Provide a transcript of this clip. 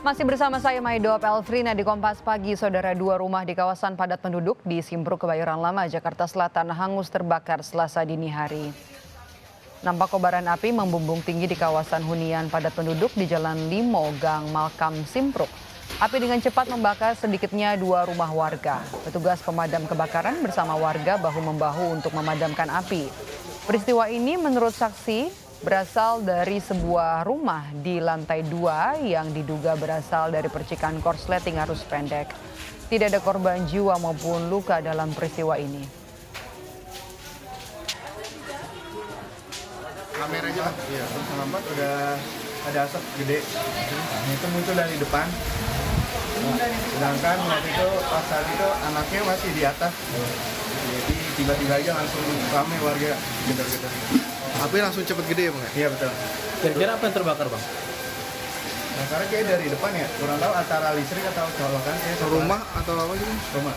Masih bersama saya Maidop Elfrina di Kompas Pagi, saudara dua rumah di kawasan padat penduduk di Simpruk, Kebayoran Lama, Jakarta Selatan hangus terbakar selasa dini hari. Nampak kobaran api membumbung tinggi di kawasan hunian padat penduduk di Jalan Limo, Gang Malkam, Simpruk. Api dengan cepat membakar sedikitnya dua rumah warga. Petugas pemadam kebakaran bersama warga bahu-membahu untuk memadamkan api. Peristiwa ini menurut saksi berasal dari sebuah rumah di lantai dua yang diduga berasal dari percikan korsleting arus pendek. Tidak ada korban jiwa maupun luka dalam peristiwa ini. kameranya iya udah ada asap gede. Nah, itu muncul dari depan. Nah, sedangkan waktu itu pas saat itu anaknya masih di atas. Jadi tiba-tiba aja langsung rame warga. Gitu-gitu Api langsung cepet gede ya bang? ya? iya betul Kira-kira apa yang terbakar bang? nah karena kayak dari depan ya kurang tahu antara listrik atau colokan kayak Rumah atau apa gitu? rumah